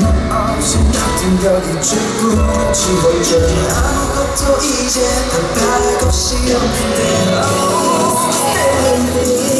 없이 같은 벽이 축구 지워져 아무것도 이제 답할 것이 없는데. oh,